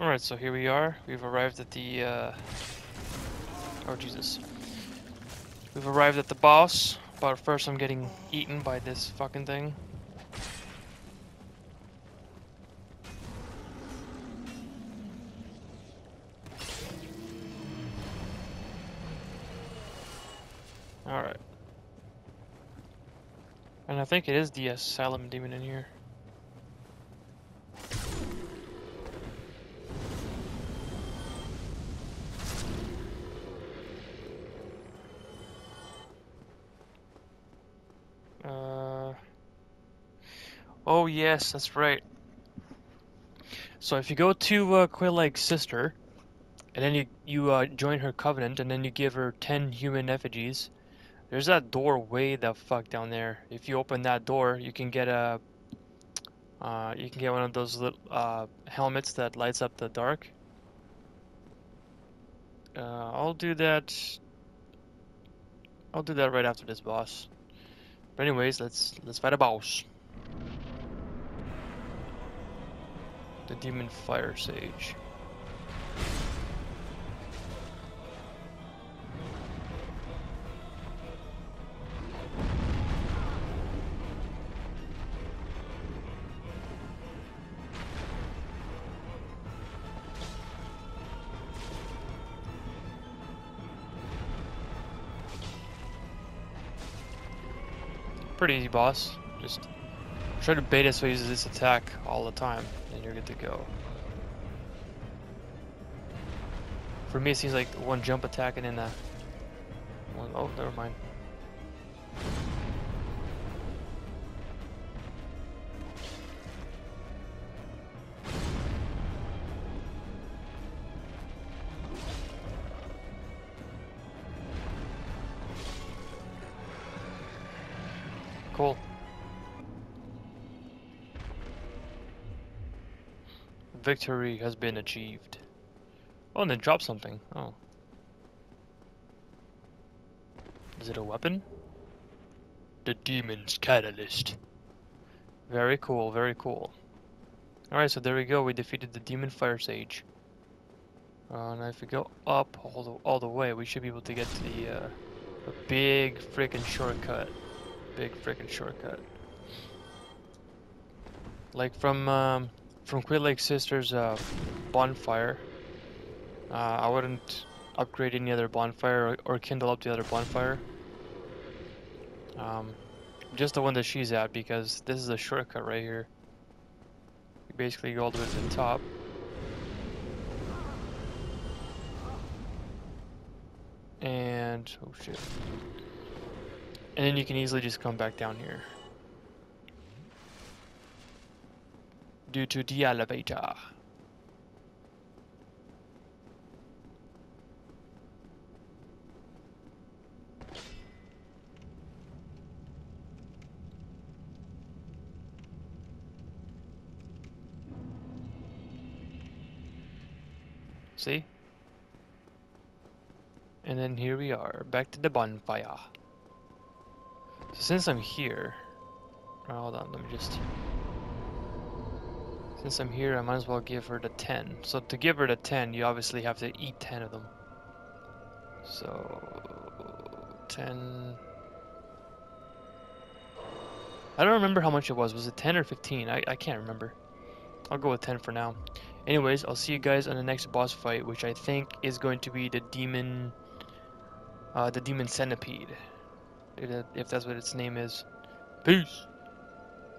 Alright, so here we are. We've arrived at the, uh... Oh, Jesus. We've arrived at the boss, but first I'm getting eaten by this fucking thing. Alright. And I think it is the Asylum Demon in here. Oh yes, that's right. So if you go to uh, sister, and then you you uh, join her covenant, and then you give her ten human effigies, there's that door way the fuck down there. If you open that door, you can get a uh, you can get one of those little uh, helmets that lights up the dark. Uh, I'll do that. I'll do that right after this boss. But anyways, let's let's fight a boss. The demon firesage. Pretty easy boss. Just try to bait it so he uses this attack all the time, and you're good to go. For me, it seems like one jump attack and then a one. Oh, never mind. Cool. Victory has been achieved. Oh, and then drop something. Oh. Is it a weapon? The Demon's Catalyst. Very cool, very cool. Alright, so there we go. We defeated the Demon Firesage. Uh, now if we go up all the, all the way, we should be able to get to the uh, a big freaking shortcut big freaking shortcut. Like from um, from Quelaag's Sister's uh, bonfire. Uh, I wouldn't upgrade any other bonfire or, or, kindle up the other bonfire. Um, just the one that she's at because this is a shortcut right here. You basically go all the way to the top. And oh shit. And then you can easily just come back down here. Due to the elevator. See? And then here we are, back to the bonfire. So since I'm here, hold on, let me just. Since I'm here, I might as well give her the 10. So to give her the 10, you obviously have to eat 10 of them. So 10. I don't remember how much it was. Was it 10 or 15? I, I can't remember. I'll go with 10 for now. Anyways, I'll see you guys on the next boss fight, which I think is going to be the demon, uh, the demon centipede if that's what its name is. Peace.